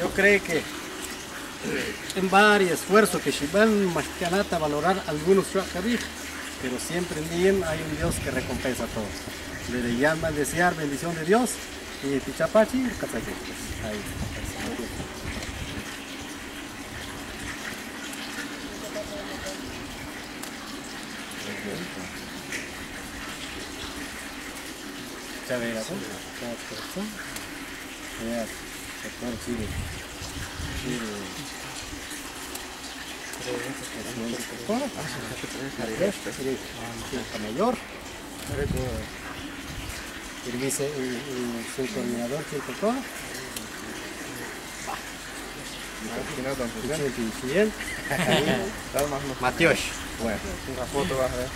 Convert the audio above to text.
Yo creo que en varios esfuerzos que van más que nada a valorar algunos pero siempre bien hay un Dios que recompensa a todos. Le llaman desear bendición de Dios y Pichapachi, Ahí. Chavera, Ya, vice, el coordinador. Bueno, una foto vas a ver.